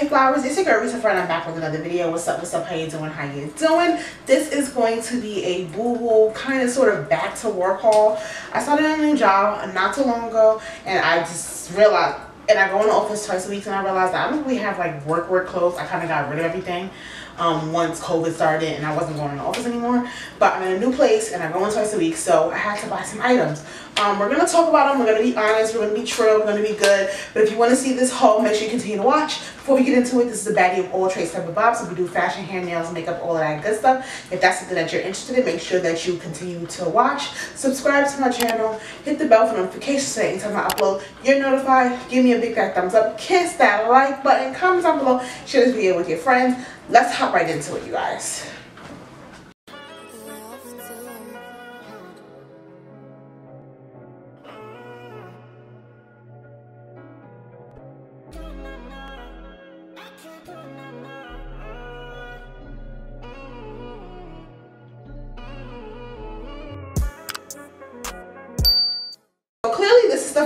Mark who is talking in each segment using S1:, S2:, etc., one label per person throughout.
S1: Hey flowers, it's your girl Reese LaFleur. I'm back with another video. What's up, what's up, how you doing, how you doing? This is going to be a Boohoo kind of sort of back to work haul. I started a new job not too long ago and I just realized, and I go in the office twice a week and I realized that I don't really have like work work clothes. I kind of got rid of everything um, once COVID started and I wasn't going in the office anymore. But I'm in a new place and I go in twice a week, so I had to buy some items. Um, we're going to talk about them. We're going to be honest. We're going to be true. We're going to be good. But if you want to see this haul, make sure you continue to watch. Before we get into it, this is a baddie of all trades type of bobs. So we do fashion, hair, nails, makeup, all of that good stuff. If that's something that you're interested in, make sure that you continue to watch. Subscribe to my channel. Hit the bell for notifications so anytime I upload, you're notified. Give me a big fat thumbs up. Kiss that like button. Comment down below. Share this video with your friends. Let's hop right into it, you guys.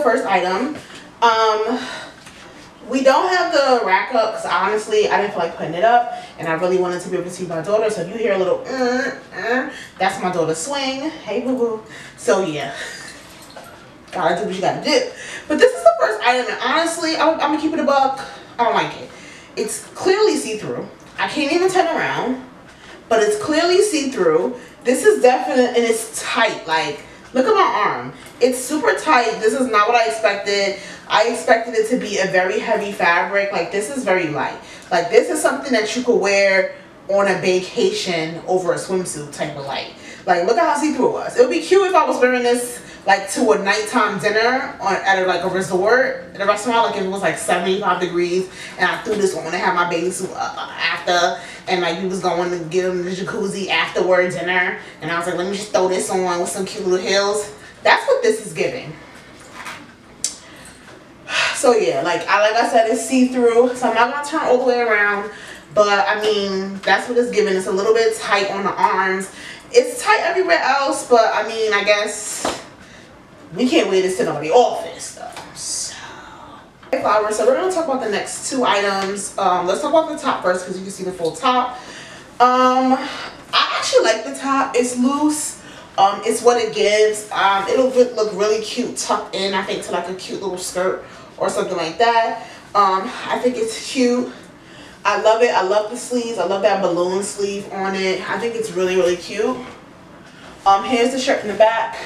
S1: First item. Um, we don't have the rack up because honestly I didn't feel like putting it up and I really wanted to be able to see my daughter. So if you hear a little, uh, uh, that's my daughter's swing. Hey boo boo. So yeah, gotta do what you gotta do. But this is the first item and honestly I'm, I'm gonna keep it a buck. I don't like it. It's clearly see-through. I can't even turn around, but it's clearly see-through. This is definite and it's tight. Like Look at my arm. It's super tight. This is not what I expected. I expected it to be a very heavy fabric. Like this is very light. Like this is something that you could wear on a vacation over a swimsuit type of light. Like look at how see-through it was. It would be cute if I was wearing this like to a nighttime dinner on at a, like a resort. At a restaurant like if it was like 75 degrees. And I threw this on and had my bathing suit uh, after. And like we was going to get in the jacuzzi afterward dinner. And I was like let me just throw this on with some cute little heels. That's what this is giving. So yeah like I like I said it's see-through. So I'm not gonna turn all the way around. But I mean that's what it's giving. It's a little bit tight on the arms. It's tight everywhere else but I mean I guess we can't wait to this to nobody office though. So, flowers. So we're gonna talk about the next two items. Um, let's talk about the top first because you can see the full top. Um, I actually like the top. It's loose. Um, it's what it gives. Um, it'll look really cute tucked in. I think to like a cute little skirt or something like that. Um, I think it's cute. I love it. I love the sleeves. I love that balloon sleeve on it. I think it's really, really cute. Um, here's the shirt in the back.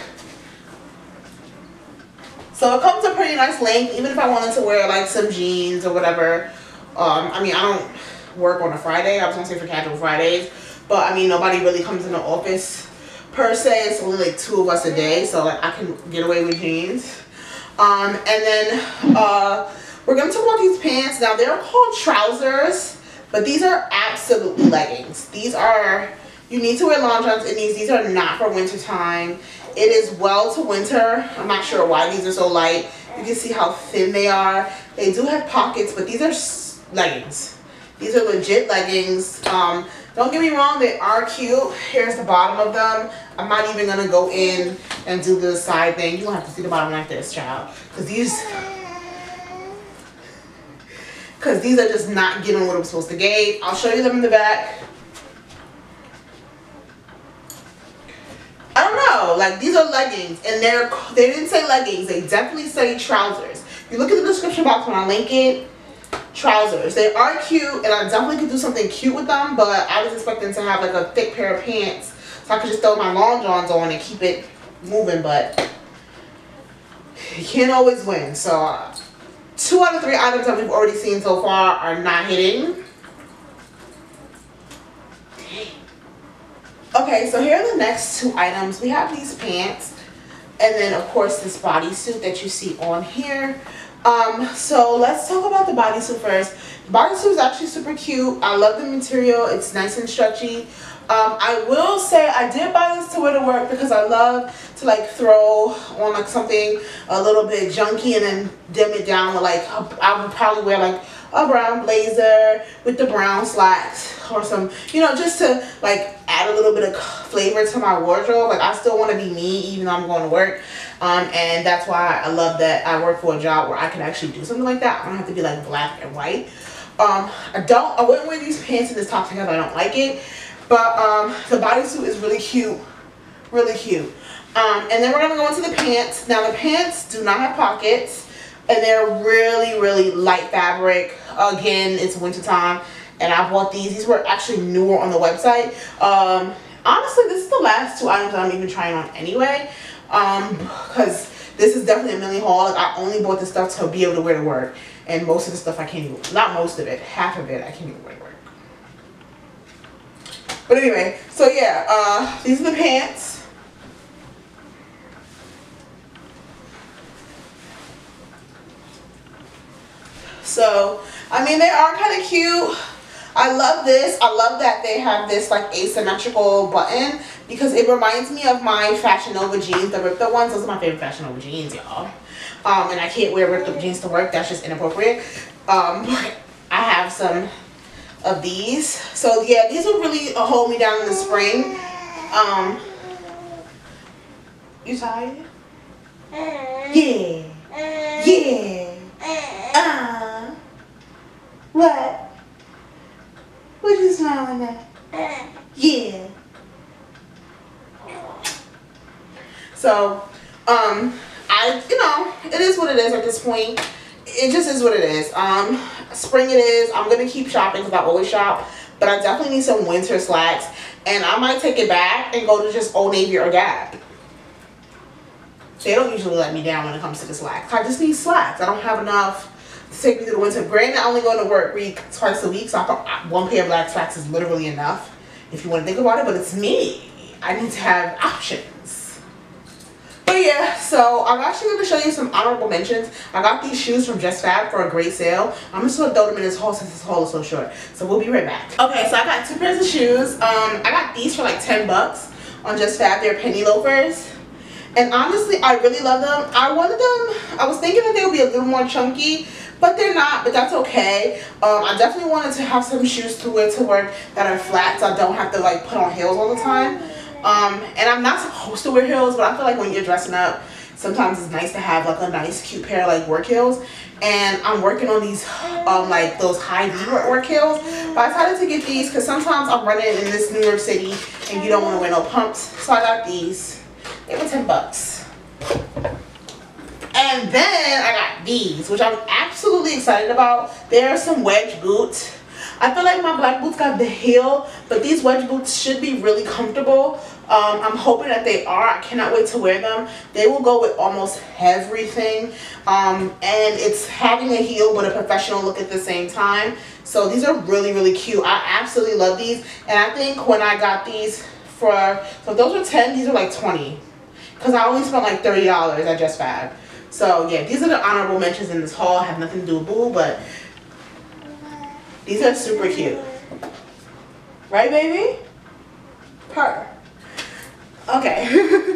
S1: So it comes a pretty nice length, even if I wanted to wear like some jeans or whatever. Um, I mean, I don't work on a Friday. I was gonna say for casual Fridays, but I mean, nobody really comes in the office per se. It's only like two of us a day, so like I can get away with jeans. Um, and then uh, we're gonna talk about these pants. Now they're called trousers, but these are absolutely leggings. These are you need to wear long johns in these. These are not for winter time. It is well to winter. I'm not sure why these are so light. You can see how thin they are. They do have pockets, but these are leggings. These are legit leggings. Um, don't get me wrong, they are cute. Here's the bottom of them. I'm not even going to go in and do the side thing. You don't have to see the bottom like this, child. Because these... Because these are just not getting what I'm supposed to get. I'll show you them in the back. I don't know. Like these are leggings, and they're they didn't say leggings. They definitely say trousers. If you look at the description box when I link it, trousers. They are cute, and I definitely could do something cute with them. But I was expecting to have like a thick pair of pants, so I could just throw my long johns on and keep it moving. But you can't always win. So uh, two out of three items that we've already seen so far are not hitting. Okay, so here are the next two items. We have these pants and then of course this bodysuit that you see on here. Um, so let's talk about the bodysuit first. The bodysuit is actually super cute. I love the material. It's nice and stretchy. Um, I will say I did buy this to wear to work because I love to like throw on like something a little bit junky and then dim it down with like, I would probably wear like a brown blazer with the brown slacks or some, you know, just to like add a little bit of flavor to my wardrobe. Like I still want to be me even though I'm going to work. Um, and that's why I love that I work for a job where I can actually do something like that. I don't have to be like black and white. Um, I don't, I wouldn't wear these pants and this top together. I don't like it. But um, the bodysuit is really cute. Really cute. Um, and then we're going to go into the pants. Now the pants do not have pockets. And they're really, really light fabric. Again, it's wintertime. And I bought these. These were actually newer on the website. Um, honestly, this is the last two items I'm even trying on anyway. Um, because this is definitely a mini haul. Like, I only bought this stuff to be able to wear to work. And most of the stuff I can't even, not most of it, half of it I can't even wear to work. But anyway, so yeah, uh, these are the pants. So, I mean, they are kind of cute. I love this. I love that they have this like asymmetrical button because it reminds me of my Fashion Nova jeans, the ripped up ones. Those are my favorite Fashion Nova jeans, y'all. Um, and I can't wear ripped up jeans to work. That's just inappropriate. Um, I have some of these. So yeah, these will really hold me down in the spring. Um, you tired? Yeah. Yeah. Uh. What? What you smiling at? Yeah. So, um, I, you know, it is what it is at this point. It just is what it is. Um, spring it is. I'm going to keep shopping because I always shop. But I definitely need some winter slacks. And I might take it back and go to just Old Navy or Gap. So, they don't usually let me down when it comes to the slacks. I just need slacks. I don't have enough take me through the winter. Granted, I only go to work week twice a week, so thought one pair of black slacks is literally enough if you want to think about it, but it's me. I need to have options. But yeah, so I'm actually going to show you some honorable mentions. I got these shoes from Just Fab for a great sale. I'm just going to throw them in this haul since this haul is so short. So we'll be right back. Okay, so I got two pairs of shoes. Um, I got these for like 10 bucks on Just Fab. They're penny loafers. And honestly, I really love them. I wanted them, I was thinking that they would be a little more chunky, but they're not, but that's okay. Um, I definitely wanted to have some shoes to wear to work that are flat so I don't have to like put on heels all the time. Um, and I'm not supposed to wear heels, but I feel like when you're dressing up, sometimes it's nice to have like a nice cute pair of like work heels. And I'm working on these, um, like those high V work heels. But I decided to get these because sometimes I'm running in this New York City and you don't want to wear no pumps. So I got these. They were 10 bucks. And then I got these, which I'm absolutely excited about. They are some wedge boots. I feel like my black boots got the heel, but these wedge boots should be really comfortable. Um, I'm hoping that they are. I cannot wait to wear them. They will go with almost everything. Um, and it's having a heel but a professional look at the same time. So these are really, really cute. I absolutely love these. And I think when I got these for, so those were 10, these are like 20. Because I only spent like $30 at Just Fab. So yeah, these are the honorable mentions in this haul. Have nothing to do with Boo, but these are super cute. Right, baby? Purr. Okay.